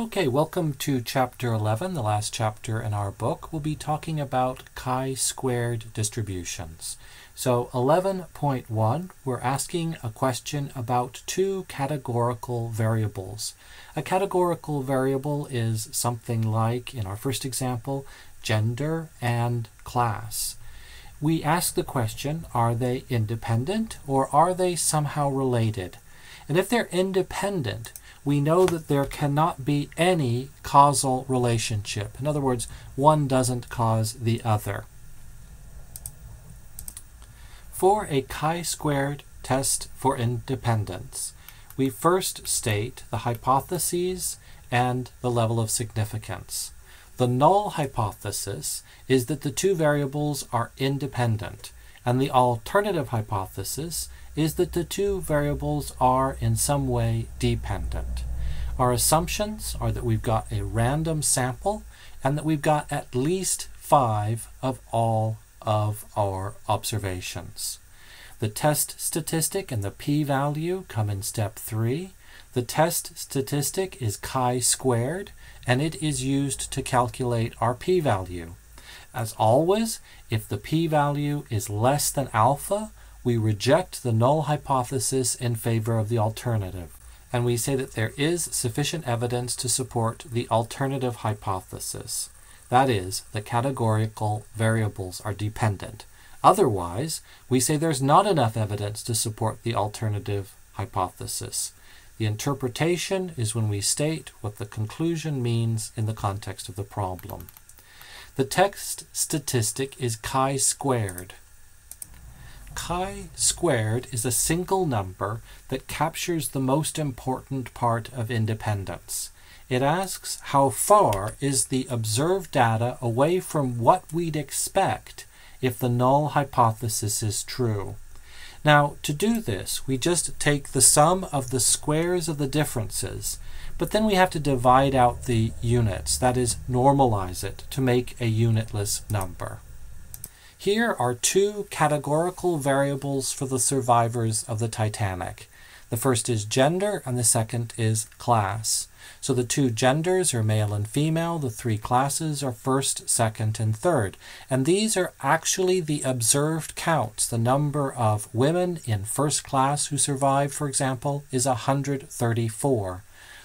Okay, welcome to chapter 11, the last chapter in our book. We'll be talking about chi-squared distributions. So 11.1, we're asking a question about two categorical variables. A categorical variable is something like, in our first example, gender and class. We ask the question, are they independent or are they somehow related? And if they're independent, we know that there cannot be any causal relationship. In other words, one doesn't cause the other. For a chi-squared test for independence, we first state the hypotheses and the level of significance. The null hypothesis is that the two variables are independent, and the alternative hypothesis is that the two variables are in some way dependent. Our assumptions are that we've got a random sample and that we've got at least five of all of our observations. The test statistic and the p-value come in step three. The test statistic is chi-squared, and it is used to calculate our p-value. As always, if the p-value is less than alpha, we reject the null hypothesis in favor of the alternative, and we say that there is sufficient evidence to support the alternative hypothesis. That is, the categorical variables are dependent. Otherwise, we say there's not enough evidence to support the alternative hypothesis. The interpretation is when we state what the conclusion means in the context of the problem. The test statistic is chi-squared. Chi-squared is a single number that captures the most important part of independence. It asks how far is the observed data away from what we'd expect if the null hypothesis is true. Now, to do this, we just take the sum of the squares of the differences, but then we have to divide out the units, that is, normalize it to make a unitless number. Here are two categorical variables for the survivors of the Titanic. The first is gender and the second is class. So the two genders are male and female, the three classes are first, second, and third. And these are actually the observed counts. The number of women in first class who survived, for example, is 134.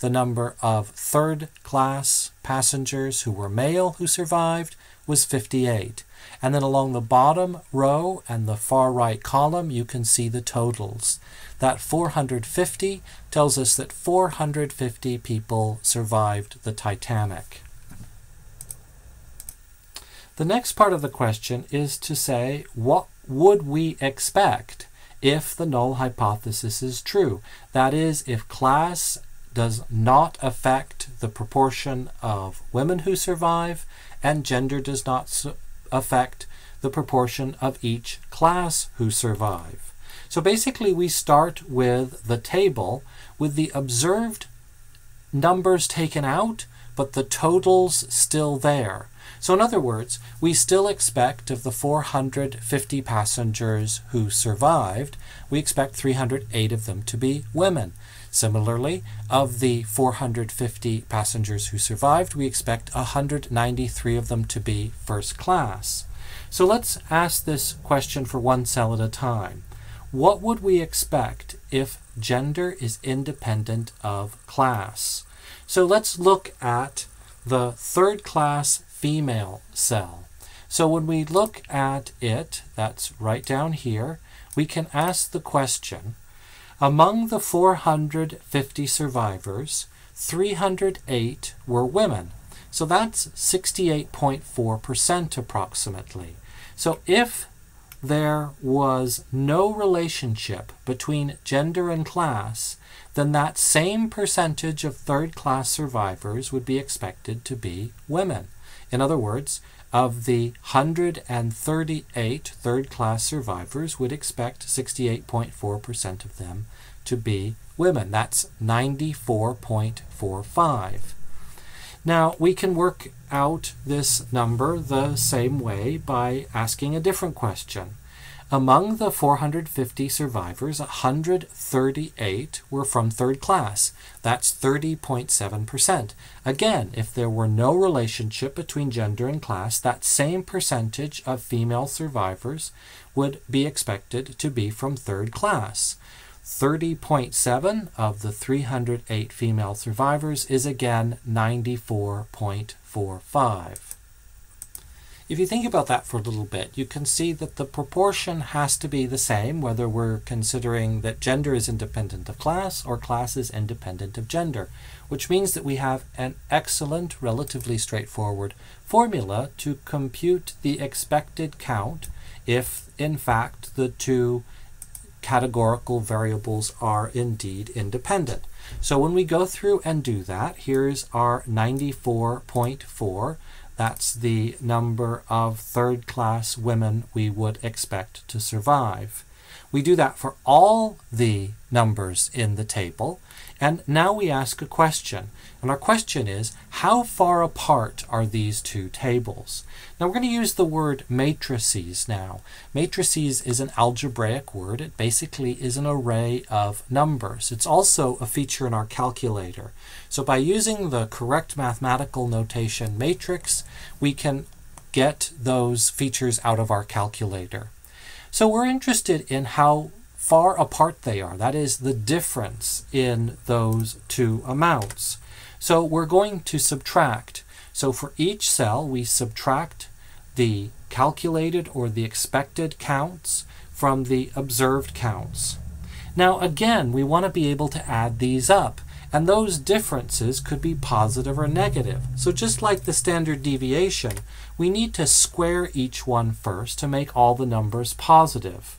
The number of third class passengers who were male who survived was 58. And then along the bottom row and the far right column, you can see the totals. That 450 tells us that 450 people survived the Titanic. The next part of the question is to say, what would we expect if the null hypothesis is true? That is, if class does not affect the proportion of women who survive and gender does not affect the proportion of each class who survive. So basically we start with the table with the observed numbers taken out, but the totals still there. So in other words, we still expect of the 450 passengers who survived, we expect 308 of them to be women. Similarly, of the 450 passengers who survived, we expect 193 of them to be first class. So let's ask this question for one cell at a time. What would we expect if gender is independent of class? So let's look at the third class female cell. So when we look at it, that's right down here, we can ask the question, among the 450 survivors, 308 were women. So that's 68.4% approximately. So if there was no relationship between gender and class, then that same percentage of third class survivors would be expected to be women. In other words, of the 138 third class survivors, would expect 68.4% of them to be women. That's 94.45. Now, we can work out this number the same way by asking a different question. Among the 450 survivors, 138 were from third class. That's 30.7%. Again, if there were no relationship between gender and class, that same percentage of female survivors would be expected to be from third class. 30.7 of the 308 female survivors is again 94.45. If you think about that for a little bit, you can see that the proportion has to be the same whether we're considering that gender is independent of class or class is independent of gender, which means that we have an excellent, relatively straightforward formula to compute the expected count if, in fact, the two categorical variables are indeed independent. So when we go through and do that, here's our 94.4 that's the number of third class women we would expect to survive. We do that for all the numbers in the table. And now we ask a question. And our question is, how far apart are these two tables? Now we're going to use the word matrices now. Matrices is an algebraic word. It basically is an array of numbers. It's also a feature in our calculator. So by using the correct mathematical notation matrix, we can get those features out of our calculator. So we're interested in how far apart they are. That is the difference in those two amounts. So we're going to subtract. So for each cell, we subtract the calculated or the expected counts from the observed counts. Now again, we want to be able to add these up. And those differences could be positive or negative. So just like the standard deviation, we need to square each one first to make all the numbers positive.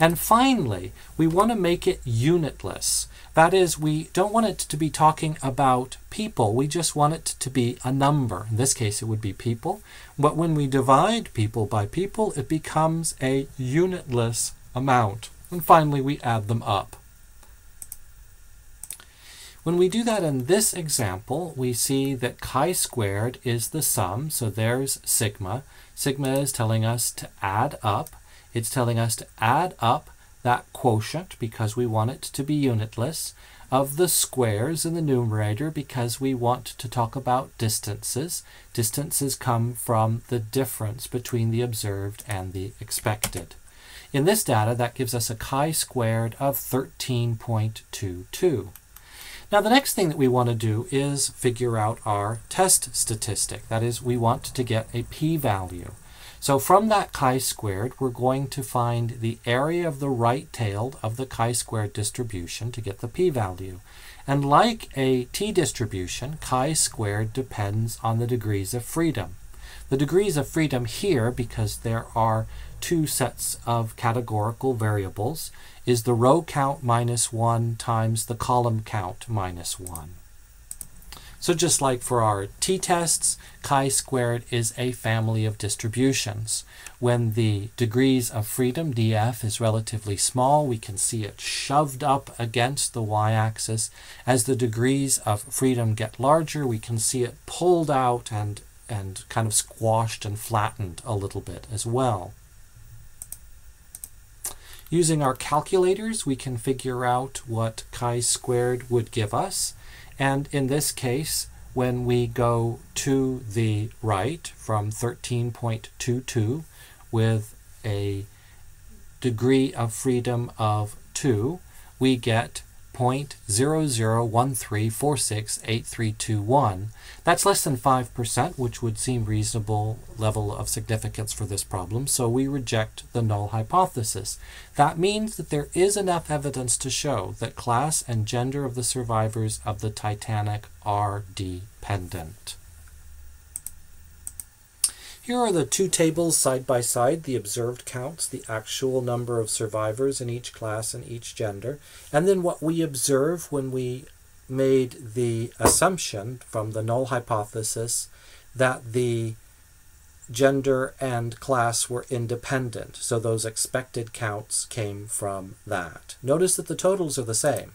And finally, we want to make it unitless. That is, we don't want it to be talking about people, we just want it to be a number. In this case, it would be people. But when we divide people by people, it becomes a unitless amount. And finally, we add them up. When we do that in this example, we see that chi-squared is the sum, so there's sigma. Sigma is telling us to add up. It's telling us to add up that quotient, because we want it to be unitless, of the squares in the numerator because we want to talk about distances. Distances come from the difference between the observed and the expected. In this data, that gives us a chi-squared of 13.22. Now the next thing that we want to do is figure out our test statistic. That is, we want to get a p-value. So from that chi-squared, we're going to find the area of the right-tailed of the chi-squared distribution to get the p-value. And like a t-distribution, chi-squared depends on the degrees of freedom. The degrees of freedom here, because there are two sets of categorical variables, is the row count minus 1 times the column count minus 1. So just like for our t-tests, chi-squared is a family of distributions. When the degrees of freedom, df, is relatively small, we can see it shoved up against the y-axis. As the degrees of freedom get larger, we can see it pulled out and, and kind of squashed and flattened a little bit as well. Using our calculators, we can figure out what chi-squared would give us. And in this case, when we go to the right from 13.22 with a degree of freedom of 2, we get 0.0013468321. That's less than 5%, which would seem reasonable level of significance for this problem, so we reject the null hypothesis. That means that there is enough evidence to show that class and gender of the survivors of the Titanic are dependent. Here are the two tables side by side, the observed counts, the actual number of survivors in each class and each gender, and then what we observe when we made the assumption from the null hypothesis that the gender and class were independent. So those expected counts came from that. Notice that the totals are the same.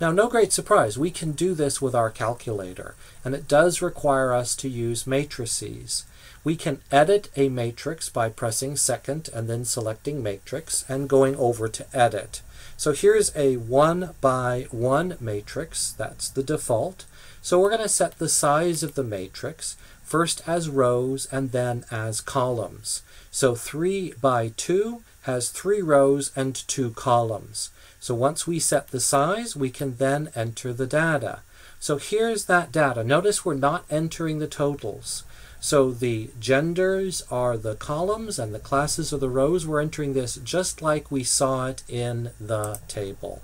Now, no great surprise, we can do this with our calculator, and it does require us to use matrices. We can edit a matrix by pressing second and then selecting matrix and going over to edit. So here's a 1 by 1 matrix, that's the default. So we're going to set the size of the matrix first as rows and then as columns. So 3 by 2 has 3 rows and 2 columns. So once we set the size, we can then enter the data. So here's that data. Notice we're not entering the totals. So the genders are the columns and the classes are the rows. We're entering this just like we saw it in the table.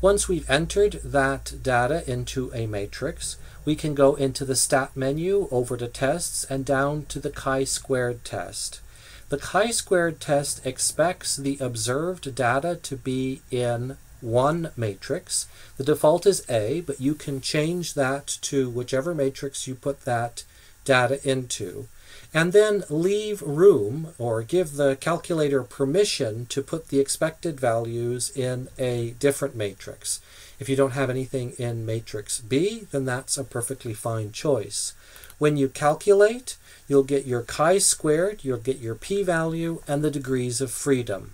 Once we've entered that data into a matrix, we can go into the stat menu over to tests and down to the chi-squared test. The chi-squared test expects the observed data to be in one matrix. The default is A, but you can change that to whichever matrix you put that data into, and then leave room or give the calculator permission to put the expected values in a different matrix. If you don't have anything in matrix B, then that's a perfectly fine choice. When you calculate, you'll get your chi-squared, you'll get your p-value, and the degrees of freedom.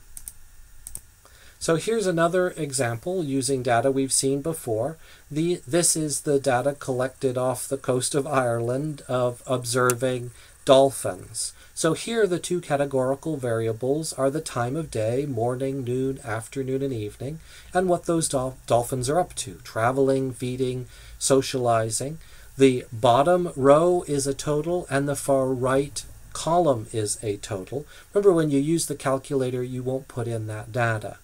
So here's another example using data we've seen before. The, this is the data collected off the coast of Ireland of observing dolphins. So here the two categorical variables are the time of day, morning, noon, afternoon, and evening, and what those dol dolphins are up to, traveling, feeding, socializing. The bottom row is a total, and the far right column is a total. Remember, when you use the calculator, you won't put in that data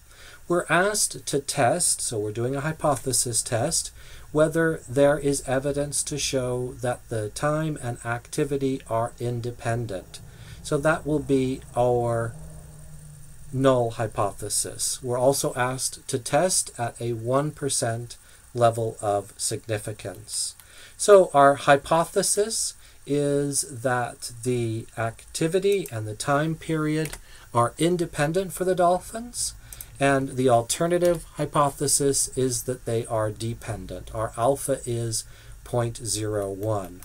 we're asked to test, so we're doing a hypothesis test, whether there is evidence to show that the time and activity are independent. So that will be our null hypothesis. We're also asked to test at a 1% level of significance. So our hypothesis is that the activity and the time period are independent for the dolphins and the alternative hypothesis is that they are dependent. Our alpha is 0.01.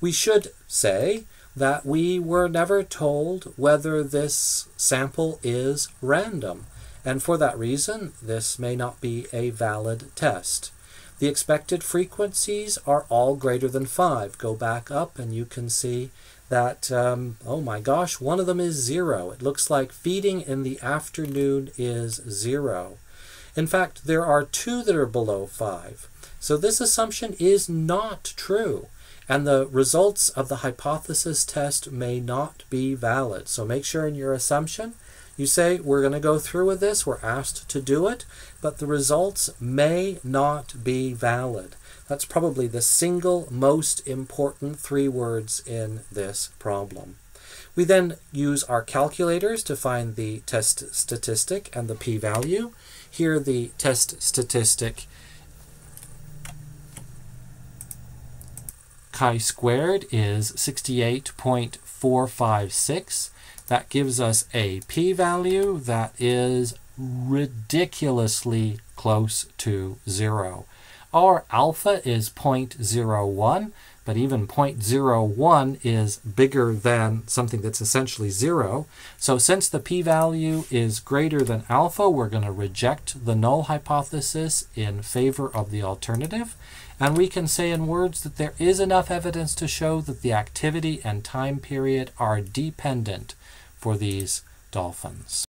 We should say that we were never told whether this sample is random, and for that reason, this may not be a valid test. The expected frequencies are all greater than 5. Go back up and you can see that, um, oh my gosh, one of them is zero. It looks like feeding in the afternoon is zero. In fact, there are two that are below five. So this assumption is not true. And the results of the hypothesis test may not be valid. So make sure in your assumption you say, we're going to go through with this, we're asked to do it, but the results may not be valid. That's probably the single most important three words in this problem. We then use our calculators to find the test statistic and the p-value. Here the test statistic chi-squared is 68.456. That gives us a p-value that is ridiculously close to zero. Our alpha is 0.01, but even 0.01 is bigger than something that's essentially zero. So since the p-value is greater than alpha, we're going to reject the null hypothesis in favor of the alternative. And we can say in words that there is enough evidence to show that the activity and time period are dependent for these dolphins.